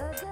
सजा